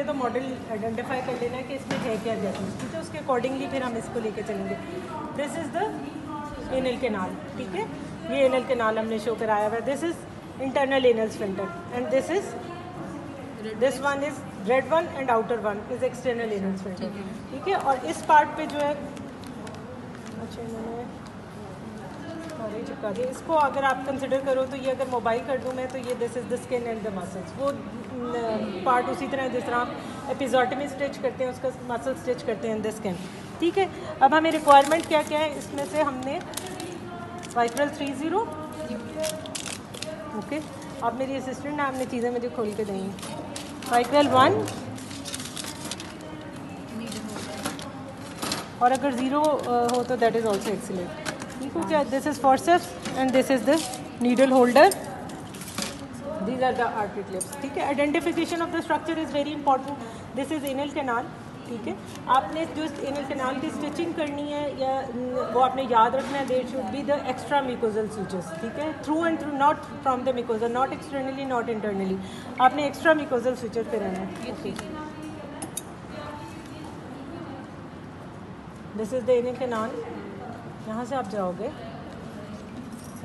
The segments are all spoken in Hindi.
पहले तो मॉडल आइडेंटिफाई कर लेना है कि इसमें है क्या जैसे। ठीक है उसके अकॉर्डिंगली फिर हम इसको लेके चलेंगे। This is the anal canal ठीक है? ये एनल केनाल हमने शो कराया हुआ है। This is internal anal sphincter and this is this one is red one and outer one is external anal sphincter ठीक है। और इस पार्ट पे जो है अच्छा मैंने सारे चिपका दिए इसको अगर आप कंसिडर करो तो ये अगर मोबाइल कर दूँ मैं तो ये this is the skin and the muscles वो पार्ट उसी तरह जिस तरह आप एपिजोटमी स्टिच करते हैं, उसका मसल स्टिच करते हैं द स्किन ठीक है? अब हमें रिक्वायरमेंट क्या क्या है? इसमें से हमने वाइक्रल थ्री ज़ीरो ओके अब मेरी असिस्टेंट ने आपने चीज़ें मुझे खोल के दी वाइक्रल वन और अगर ज़ीरो हो तो दैट इज़ ऑल्सो एक्सीलेंट ठीक हो क्या this is forceps and this is the needle holder these are the artery clips ठीक है? Identification of the structure is very important this is anal canal ठीक है? आपने जो एनल कैनाल की स्टिचिंग करनी है या वो आपने याद रखना है there should be the extra mucosal sutures ठीक है? Through and through not from the mucosal not externally not internally आपने एक्स्ट्रा मिकोजल सूचर पे रहना है। This is the anal canal यहाँ से आप जाओगे?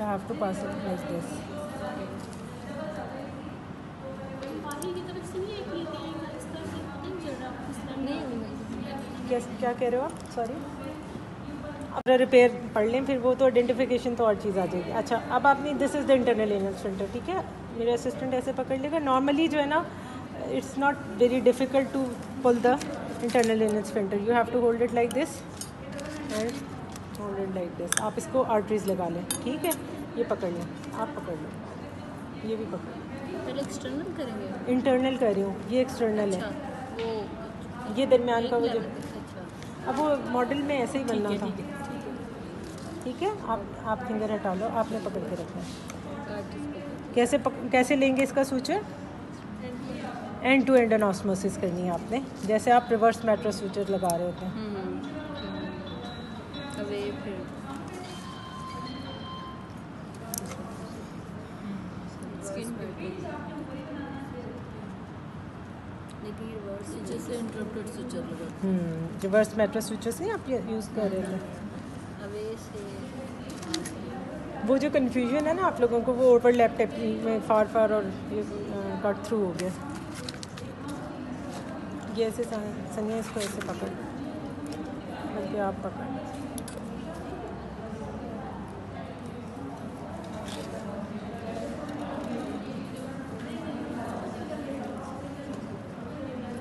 हैव टू पास दिस क्या कह रहे हो आप? सॉरी अब रिपेयर पढ़ लें, फिर वो तो आइडेंटिफिकेशन तो और चीज़ आ जाएगी। अच्छा अब आपने this is the internal anal centre ठीक है? मेरे असिस्टेंट ऐसे पकड़ लेगा। नॉर्मली जो है ना it's not very difficult to pull the internal anal centre you have to hold it like this and hold it like this आप इसको आर्टरीज लगा लें ठीक है? ये पकड़ लें आप पकड़ लें। ये भी पकड़ लें। एक्सटर्नल करेंगे? इंटरनल कर रही हूँ ये एक्सटर्नल अच्छा, है वो ये दरमियान का वो जो अच्छा। अब वो मॉडल में ऐसे ही बनना था। ठीक है ठीक आप आप फिंगर हटा लो आपने पकड़ के रखना है। कैसे पक, कैसे लेंगे इसका suture end to end anastomosis करनी है आपने। जैसे आप रिवर्स मेट्रो सूचर लगा रहे होते हैं। अवे फिर। स्किन लेकिन रिवर्स स्विचेस से इंटरप्टेड स्विचर लगा रिवर्स मेट्रो सूचर्स नहीं आप यूज़ कर रहे थे? अवे से। वो जो कन्फ्यूज़न है ना आप लोगों को वो ओवरलैप टाइप में फार फार और ये कट थ्रू हो गया। ये ऐसे सन- सनिया इसको ऐसे पकड़। बल्कि आप पकड़।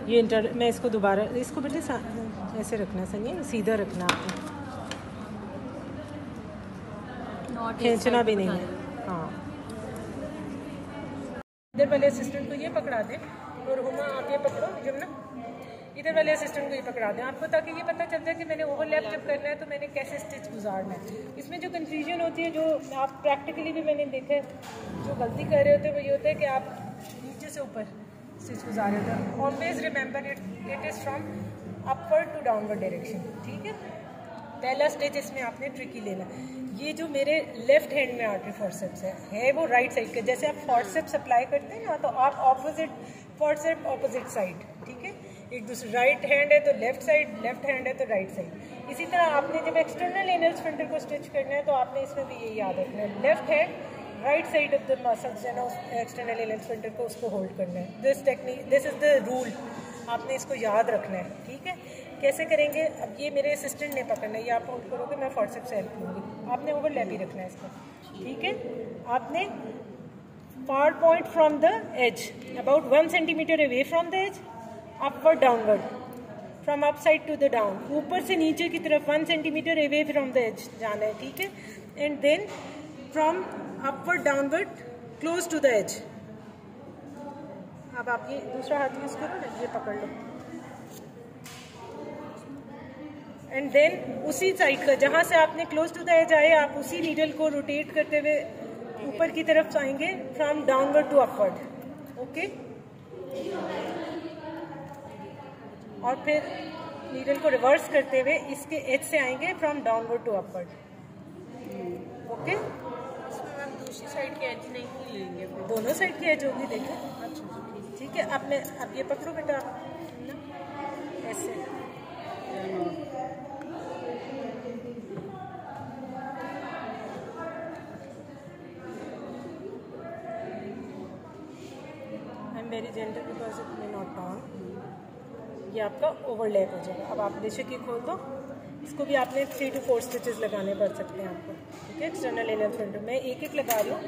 ये इंटर मैं इसको दोबारा इसको बेटे ऐसे रखना है सीधा रखना आपको। खींचना भी नहीं है हाँ। इधर वाले असिस्टेंट को ये पकड़ा दे और हुमा आप ये पकड़ो जमुना इधर वाले असिस्टेंट को ये पकड़ा दें। आपको ताकि ये पता चल जाए कि मैंने ओवरलैप जब करना है तो मैंने कैसे स्टिच गुजारना है। इसमें जो कन्फ्यूज़न होती है, जो आप प्रैक्टिकली भी मैंने देखा है, जो गलती कर रहे होते हैं, वो ये होता है कि आप नीचे से ऊपर स्टिच गुजार रहे होते हैं। Always remember it it is from upward to downward direction ठीक है? पहला स्टेज इसमें आपने ट्रिकी लेना। ये जो मेरे लेफ़्ट हैंड में आर्टरी फॉर्सेप्स है है वो राइट साइड का। जैसे आप फॉर्सेप्स अप्लाई करते हैं ना तो आप ऑपोजिट फॉर्सेप ऑपोजिट साइड ठीक है? एक दूसरे राइट हैंड है तो लेफ़्ट साइड लेफ़्ट हैंड है तो राइट साइड इसी तरह आपने जब एक्सटर्नल एनल स्फिंटर को स्टिच करना है तो आपने इसमें भी ये याद रखना है। Left hand right side of the muscles है ना एक्सटर्नल एनल स्फिंटर को उसको होल्ड करना है। This technique this is the rule आपने इसको याद रखना है, ठीक है? कैसे करेंगे? अब ये मेरे असिस्टेंट ने पकड़ना है। ये आप होल्ड करोगे, मैं व्हाट्सएप से हेल्प लूँगी। आपने ओवरलैप ही रखना है इसको, ठीक है? आपने far point from the edge about one centimetre away from the the edge downward from from upside to the down. ऊपर से नीचे की तरफ़ one centimetre away from the edge जाना है, ठीक है? And then from upward downward close to the edge अब आप ये दूसरा हाथ यूज़ करो ये पकड़ लो। एंड देन उसी साइड का जहाँ से आपने क्लोज टू द एज आए, आप उसी नीडल को रोटेट करते हुए ऊपर की तरफ़ आएँगे from downward to upward okay और फिर नीडल को रिवर्स करते हुए इसके एज से आएँगे from downward to upward okay दूसरी साइड के एज नहीं लेंगे दोनों साइड की एज होगी देखो। ठीक। है अब मैं अब ये पकड़ो बेटा। ऐसे। Very gentle because it may not on ये आपका ओवरलैप हो जाएगा। अब आप बेशक ये खोल दो। इसको भी आपने थ्री टू फोर स्टिचेस लगाने पड़ सकते हैं आपको। ठीक है? एक्सटर्नल इनर फ्रंट मैं एक एक लगा हूँ।